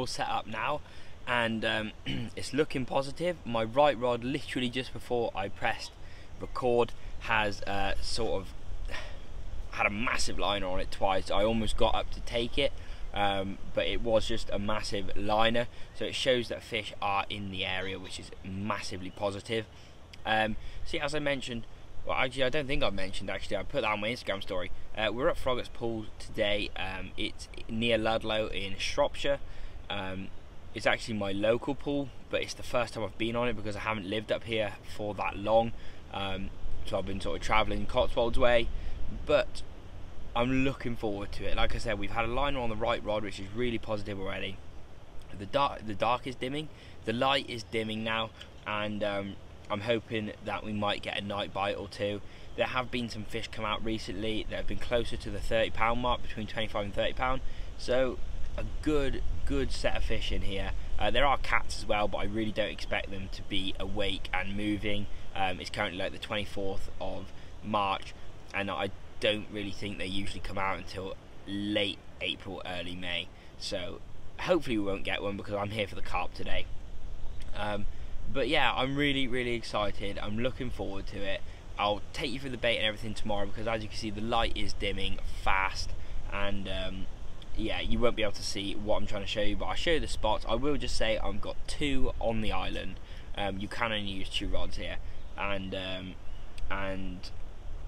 all set up now and um, it's looking positive. My right rod, literally just before I pressed record, has uh, sort of had a massive liner on it twice. I almost got up to take it, um, but it was just a massive liner. So it shows that fish are in the area, which is massively positive. Um, see, as I mentioned, well, actually, I don't think I've mentioned. Actually, I put that on my Instagram story. Uh, we're at Froggatt's Pool today. Um, it's near Ludlow in Shropshire. Um, it's actually my local pool, but it's the first time I've been on it because I haven't lived up here for that long. Um, so I've been sort of travelling Cotswolds way, but I'm looking forward to it. Like I said, we've had a liner on the right rod, which is really positive already. The dark, the dark is dimming, the light is dimming now, and um, I'm hoping that we might get a night bite or two. There have been some fish come out recently that have been closer to the 30 pound mark, between 25 and 30 pound. So a good good set of fish in here. Uh, there are cats as well, but I really don't expect them to be awake and moving. Um, it's currently like the 24th of March, and I don't really think they usually come out until late April, early May. So hopefully we won't get one because I'm here for the carp today. Um, but yeah, I'm really, really excited. I'm looking forward to it. I'll take you through the bait and everything tomorrow because as you can see, the light is dimming fast, and um, yeah, you won't be able to see what I'm trying to show you, but I'll show you the spots. I will just say I've got two on the island. Um, you can only use two rods here, and um, and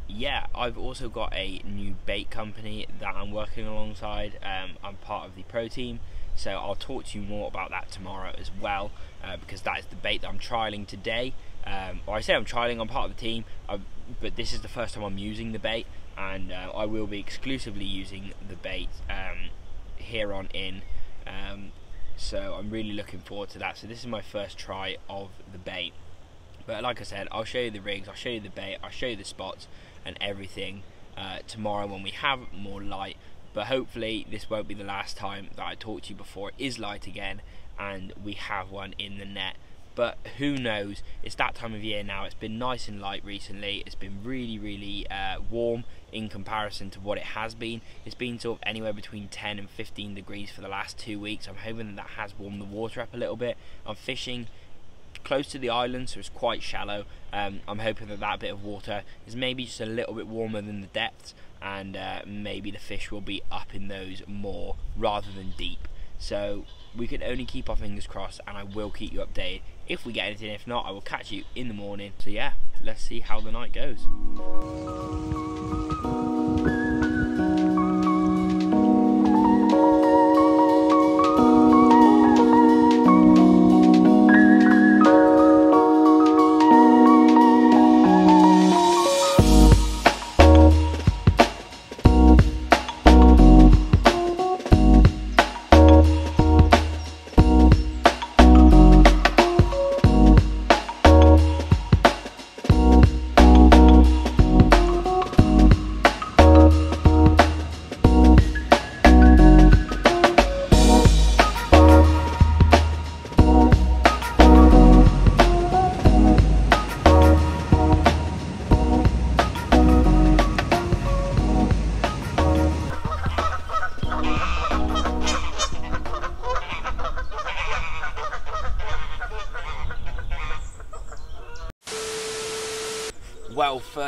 yeah, I've also got a new bait company that I'm working alongside. Um, I'm part of the pro team, so I'll talk to you more about that tomorrow as well, uh, because that is the bait that I'm trialing today. Um, or I say I'm trialing, I'm part of the team, uh, but this is the first time I'm using the bait, and uh, I will be exclusively using the bait um, here on in. Um, so I'm really looking forward to that. So this is my first try of the bait. But like I said, I'll show you the rigs, I'll show you the bait, I'll show you the spots and everything uh, tomorrow when we have more light. But hopefully this won't be the last time that I talk to you before it is light again and we have one in the net but who knows it's that time of year now it's been nice and light recently it's been really really uh, warm in comparison to what it has been it's been sort of anywhere between 10 and 15 degrees for the last two weeks I'm hoping that, that has warmed the water up a little bit I'm fishing close to the island so it's quite shallow um, I'm hoping that that bit of water is maybe just a little bit warmer than the depths and uh, maybe the fish will be up in those more rather than deep so we can only keep our fingers crossed and I will keep you updated if we get anything. If not, I will catch you in the morning. So yeah, let's see how the night goes.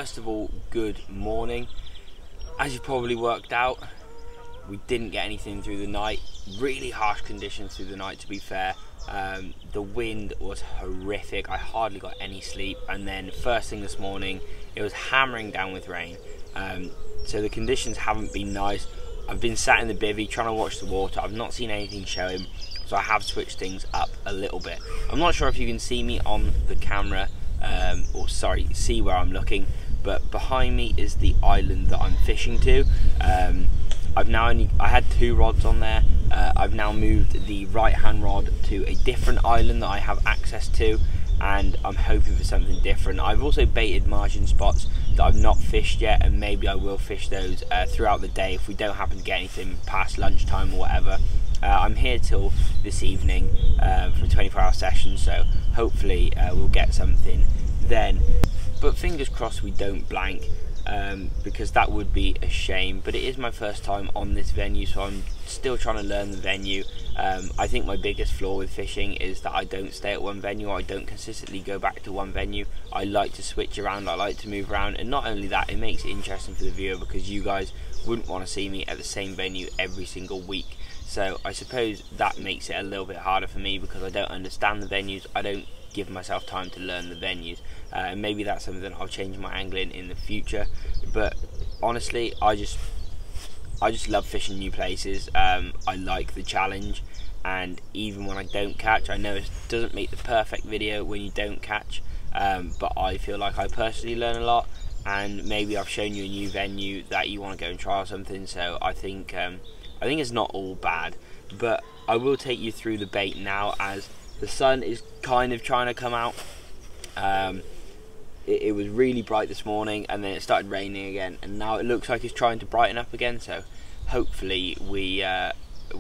First of all, good morning. As you probably worked out, we didn't get anything through the night. Really harsh conditions through the night, to be fair. Um, the wind was horrific. I hardly got any sleep. And then, first thing this morning, it was hammering down with rain. Um, so the conditions haven't been nice. I've been sat in the bivvy trying to watch the water. I've not seen anything showing, so I have switched things up a little bit. I'm not sure if you can see me on the camera um, or sorry, see where I'm looking. But behind me is the island that I'm fishing to. Um, I've now only I had two rods on there. Uh, I've now moved the right hand rod to a different island that I have access to, and I'm hoping for something different. I've also baited margin spots that I've not fished yet, and maybe I will fish those uh, throughout the day if we don't happen to get anything past lunchtime or whatever. Uh, I'm here till this evening uh, for a 24 hour session, so hopefully uh, we'll get something then. But fingers crossed we don't blank um, because that would be a shame. But it is my first time on this venue, so I'm still trying to learn the venue Um, I think my biggest flaw with fishing is that I don't stay at one venue. I don't consistently go back to one venue. I like to switch around. I like to move around, and not only that, it makes it interesting for the viewer because you guys wouldn't want to see me at the same venue every single week. So I suppose that makes it a little bit harder for me because I don't understand the venues. I don't give myself time to learn the venues. Uh, and maybe that's something I'll change my angling in the future. But honestly, I just I just love fishing new places. Um, I like the challenge, and even when I don't catch, I know it doesn't make the perfect video when you don't catch. Um, but I feel like I personally learn a lot, and maybe I've shown you a new venue that you want to go and try or something. So I think um, I think it's not all bad. But I will take you through the bait now, as the sun is kind of trying to come out. Um, it, it, was really bright this morning and then it started raining again and now it looks like it's trying to brighten up again. So hopefully we uh,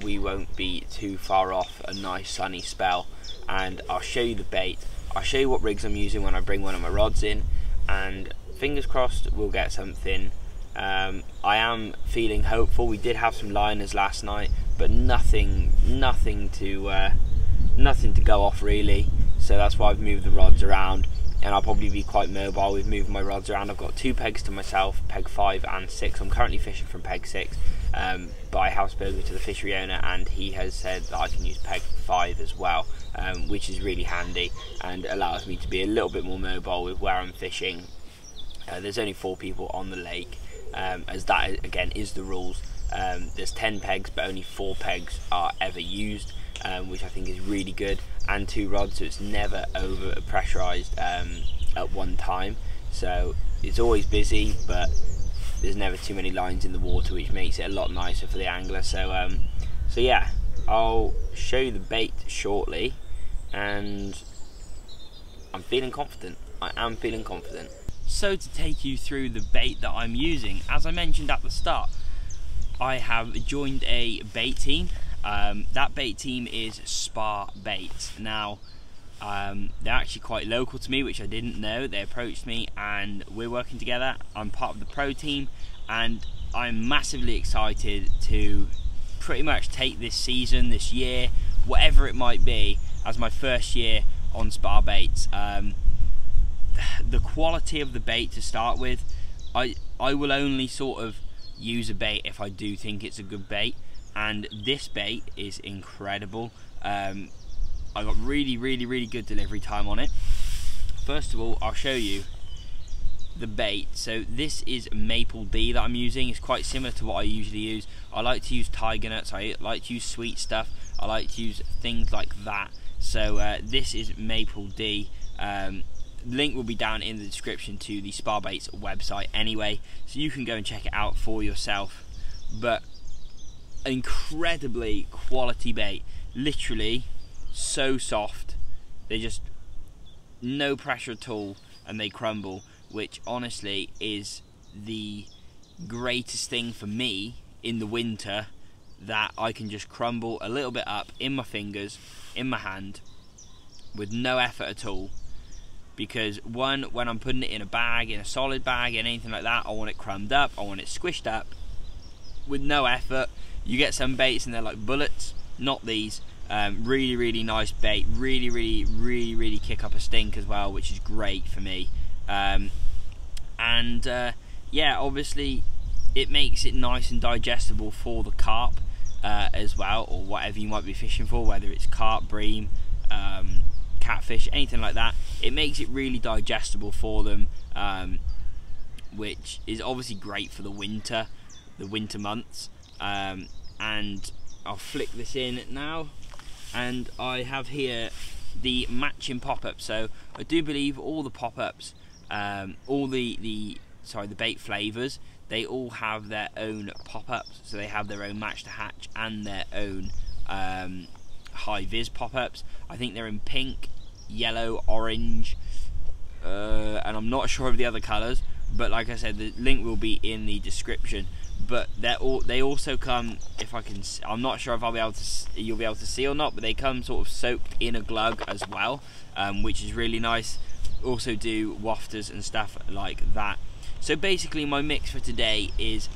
we won't be too far off a nice sunny spell. And I'll show you the bait. I'll show you what rigs I'm using when I bring one of my rods in. And fingers crossed we'll get something um, I am feeling hopeful we did have some liners last night but nothing nothing to uh, nothing to go off really so that's why I've moved the rods around and I'll probably be quite mobile with moving my rods around. I've got two pegs to myself, peg 5 and 6. I'm currently fishing from peg 6, um, but I have spoken to the fishery owner and he has said that I can use peg 5 as well, um, which is really handy and allows me to be a little bit more mobile with where I'm fishing. Uh, there's only four people on the lake, um, as that again is the rules. Um, there's 10 pegs, but only four pegs are ever used um, which I think is really good, and two rods, so it's never over pressurized um, at one time. So it's always busy, but there's never too many lines in the water, which makes it a lot nicer for the angler. So, um, so yeah, I'll show you the bait shortly, and I'm feeling confident. I am feeling confident. So to take you through the bait that I'm using, as I mentioned at the start, I have joined a bait team um, that bait team is Spa Bait. Now, um, they're actually quite local to me, which I didn't know. They approached me and we're working together. I'm part of the pro team and I'm massively excited to pretty much take this season, this year, whatever it might be, as my first year on Spa Baits. Um, the quality of the bait to start with, I, I will only sort of use a bait if I do think it's a good bait. And this bait is incredible. Um, I got really really really good delivery time on it. First of all I'll show you the bait. So this is maple D that I'm using. It's quite similar to what I usually use. I like to use tiger nuts. I like to use sweet stuff. I like to use things like that. So uh, this is maple D um, link will be down in the description to the Spabaits website anyway so you can go and check it out for yourself but incredibly quality bait. Literally so soft. They just no pressure at all and they crumble, which honestly is the greatest thing for me in the winter that I can just crumble a little bit up in my fingers, in my hand, with no effort at all. Because one, when I'm putting it in a bag, in a solid bag, and anything like that, I want it crumbed up, I want it squished up with no effort you get some baits and they're like bullets, not these. Um, really, really nice bait. Really, really, really, really kick up a stink as well, which is great for me. Um, and uh, yeah, obviously, it makes it nice and digestible for the carp uh, as well, or whatever you might be fishing for, whether it's carp, bream, um, catfish, anything like that. It makes it really digestible for them, um, which is obviously great for the winter, the winter months. Um, and I'll flick this in now and I have here the matching pop-up so I do believe all the pop-ups um, all the the sorry the bait flavors they all have their own pop-ups. So they have their own match to hatch and their own um, high vis pop-ups. I think they're in pink yellow orange uh, and I'm not sure of the other colors but like I said the link will be in the description. But they all they also come if I can I'm not sure if I'll be able to you'll be able to see or not but they come sort of soaked in a glug as well um, which is really nice. Also do wafters and stuff like that. So basically my mix for today is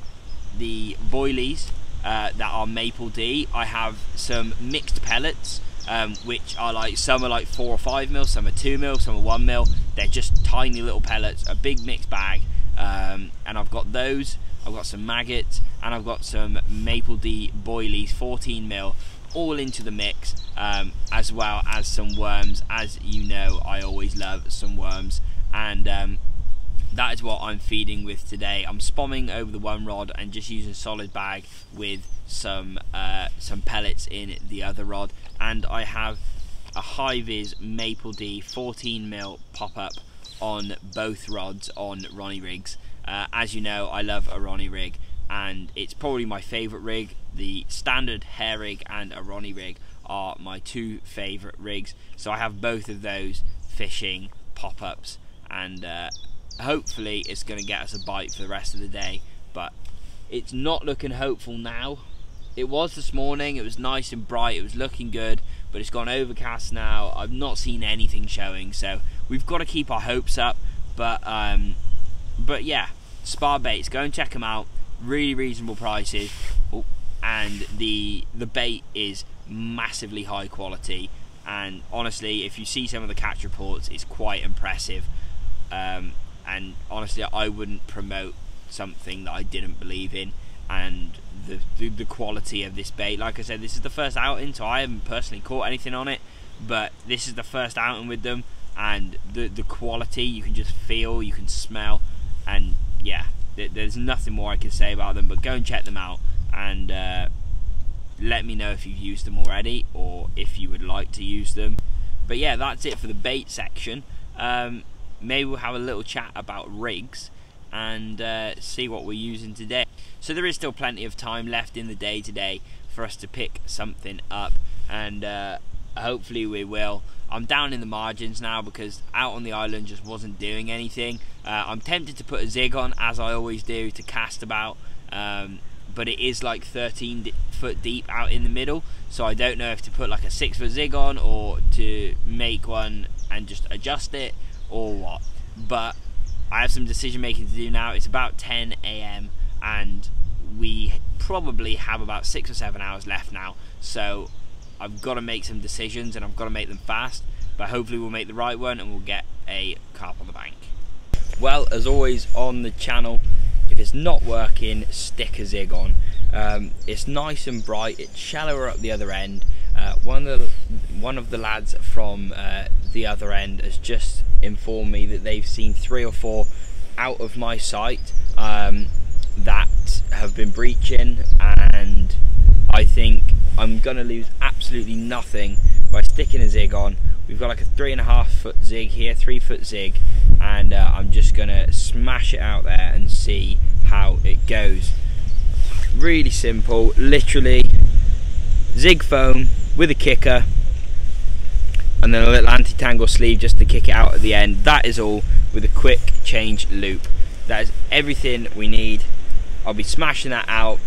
the boilies uh, that are Maple D. I have some mixed pellets, um, which are like some are like four or five mil, some are two mil, some are one mil. They're just tiny little pellets, a big mixed bag, um, and I've got those. I've got some maggots, and I've got some Maple D boilies, 14 mil, all into the mix, um, as well as some worms. As you know, I always love some worms, and um, that is what I'm feeding with today. I'm spomming over the one rod and just using a solid bag with some uh, some pellets in the other rod, and I have a high vis Maple D 14 mil pop up on both rods on Ronnie rigs. Uh, as you know, I love a Ronnie rig, and it's probably my favourite rig. The standard hair rig and a Ronnie rig are my two favourite rigs, so I have both of those fishing pop ups, and uh, hopefully it's going to get us a bite for the rest of the day. But it's not looking hopeful now. It was this morning, it was nice and bright, it was looking good, but it's gone overcast now. I've not seen anything showing, so we've got to keep our hopes up. But um, but yeah, Spa baits, go and check them out. Really reasonable prices, oh, and the the bait is massively high quality. And honestly, if you see some of the catch reports, it's quite impressive. Um, and honestly, I wouldn't promote something that I didn't believe in. And the, the, the quality of this bait, like I said, this is the first outing, so I haven't personally caught anything on it. But this is the first outing with them, and the the quality you can just feel, you can smell, and yeah, th there's nothing more I can say about them. But go and check them out, and uh, let me know if you've used them already or if you would like to use them. But yeah, that's it for the bait section. Um, maybe we'll have a little chat about rigs and uh, see what we're using today. So there is still plenty of time left in the day today for us to pick something up and uh, hopefully we will. I'm down in the margins now because out on the island just wasn't doing anything. Uh, I'm tempted to put a zig on as I always do to cast about um, but it is like 13 foot deep out in the middle so I don't know if to put like a 6 foot zig on or to make one and just adjust it or what. But I have some decision making to do now. It's about 10 a.m. and we probably have about six or seven hours left now. So I've got to make some decisions and I've got to make them fast. But hopefully we'll make the right one and we'll get a carp on the bank. Well, as always on the channel, if it's not working, stick a zig on. Um, it's nice and bright. It's shallower up the other end. Uh, one of the one of the lads from uh, the other end has just informed me that they've seen three or four out of my sight um, that have been breaching, and I think I'm gonna lose absolutely nothing by sticking a zig on. We've got like a three and a half foot zig here, three foot zig, and uh, I'm just gonna smash it out there and see how it goes. Really simple, literally zig foam with a kicker and then a little anti-tangle sleeve just to kick it out at the end. That is all with a quick change loop. That is everything we need. I'll be smashing that out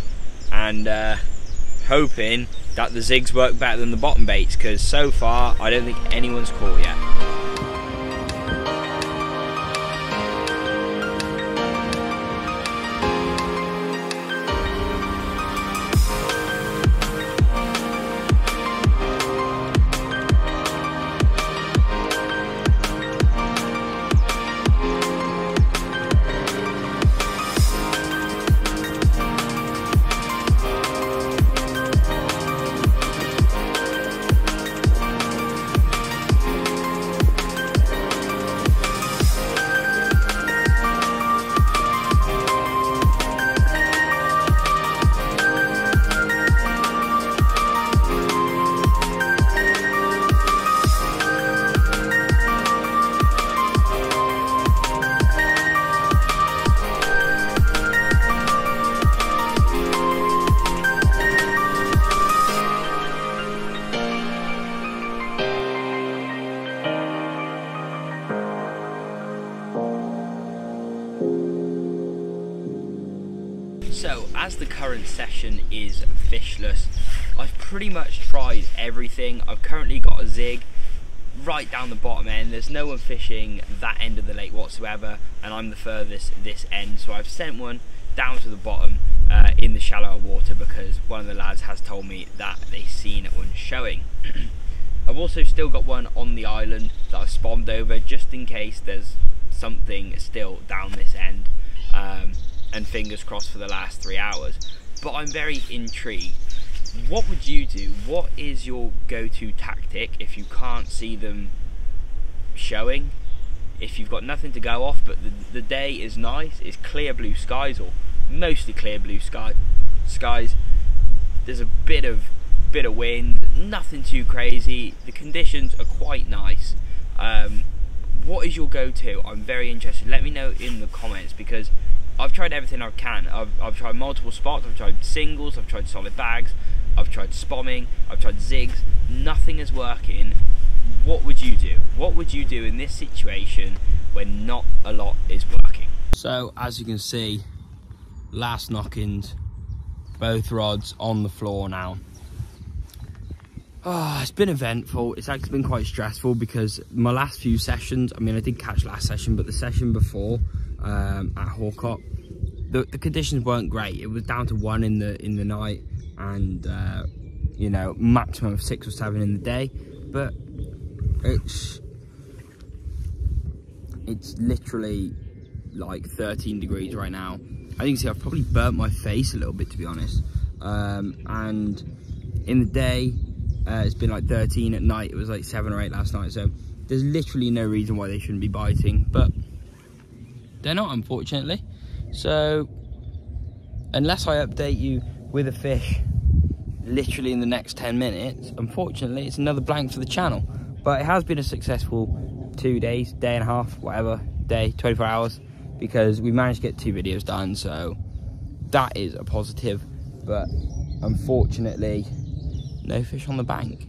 and uh, hoping that the zigs work better than the bottom baits because so far I don't think anyone's caught yet. Tried everything. I've currently got a zig right down the bottom end. There's no one fishing that end of the lake whatsoever, and I'm the furthest this end. So I've sent one down to the bottom uh, in the shallower water because one of the lads has told me that they've seen one showing. I've also still got one on the island that I've spommed over just in case there's something still down this end um, and fingers crossed for the last three hours but I'm very intrigued what would you do? What is your go-to tactic if you can't see them showing? If you've got nothing to go off but the, the day is nice it's clear blue skies or mostly clear blue sky skies there's a bit of bit of wind nothing too crazy the conditions are quite nice. Um, what is your go-to? I'm very interested. Let me know in the comments because i've tried everything i can. I've, I've tried multiple spots i've tried singles i've tried solid bags i've tried spomming i've tried zigs nothing is working what would you do? What would you do in this situation when not a lot is working? So as you can see, last knockings, both rods on the floor now. Oh, it's been eventful. It's actually been quite stressful because my last few sessions, I mean, I did catch last session, but the session before um, at Hawkot, the, the conditions weren't great. It was down to one in the in the night and, uh, you know, maximum of six or seven in the day. But it's it's literally like 13 degrees right now. I think see I've probably burnt my face a little bit to be honest. Um, and in the day, uh, it's been like 13 at night. It was like seven or eight last night. So there's literally no reason why they shouldn't be biting, but they're not unfortunately. So unless I update you with a fish literally in the next 10 minutes, unfortunately it's another blank for the channel. But it has been a successful two days, day and a half, whatever, day, 24 hours, because we managed to get two videos done, so that is a positive. But unfortunately, no fish on the bank.